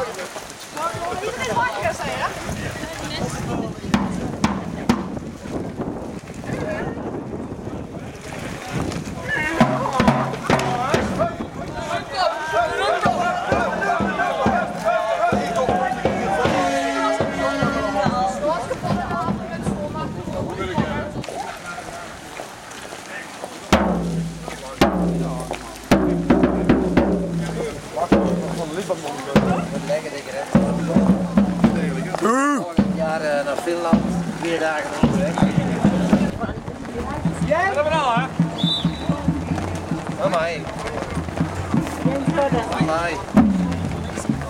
Hvor er det? Hvor er? Hvor er det? Hvor er? Vier dagen onderweg. Dat we al, hè? Amai. Amai.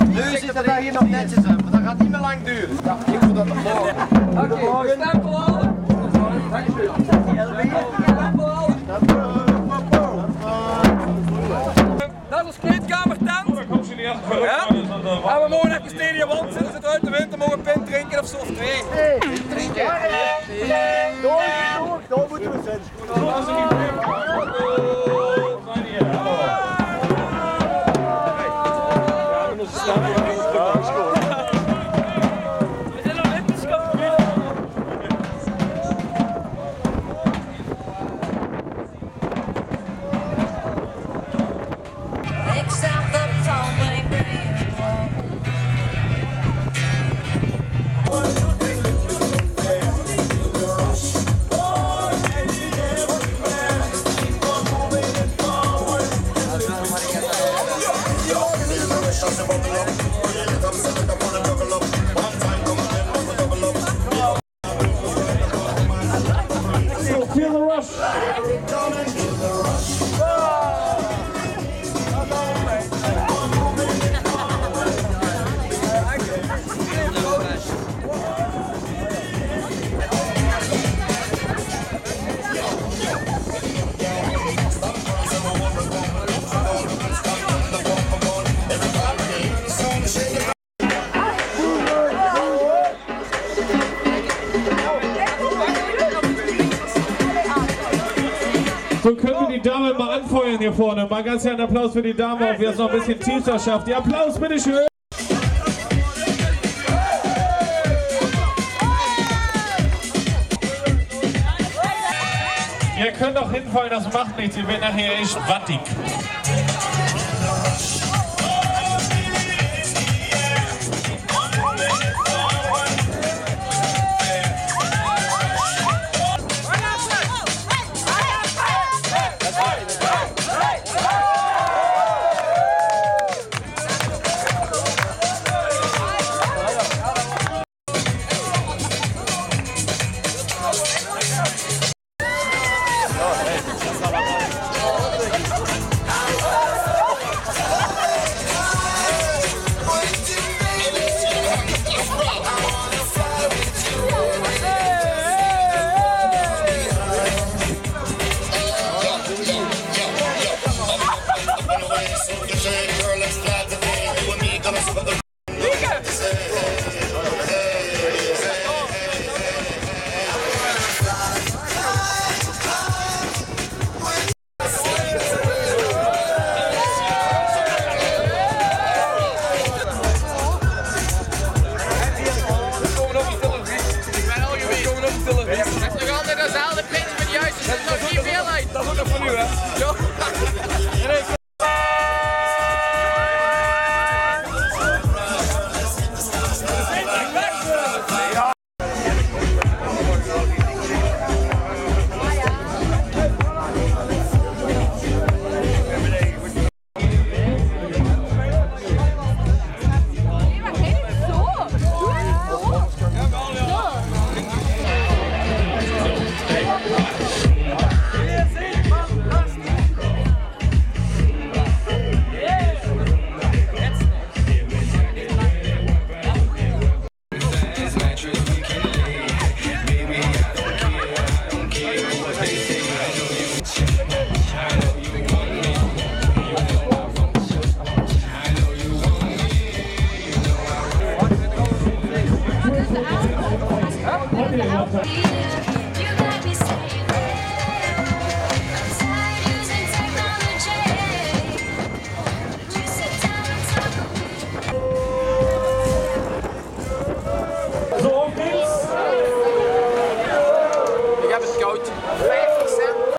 Nu zit er hier nog netjes aan, maar dat gaat niet meer lang duren. Ja, ik moet dat nog morgen. Oké, stempel halen. Stempel halen. Dat is kleedkamer tent. Ja? En we mogen even tegen je wand zitten, zitten uit de wind, dan mogen we pint drinken of zo, of twee. said. So können wir die Dame mal anfeuern hier vorne. Mal ganz einen Applaus für die Dame, ob wir es noch ein bisschen tiefer schafft. Die Applaus, bitteschön. Ihr könnt auch hinfallen, das macht nichts. Ihr werdet nachher echt wattig.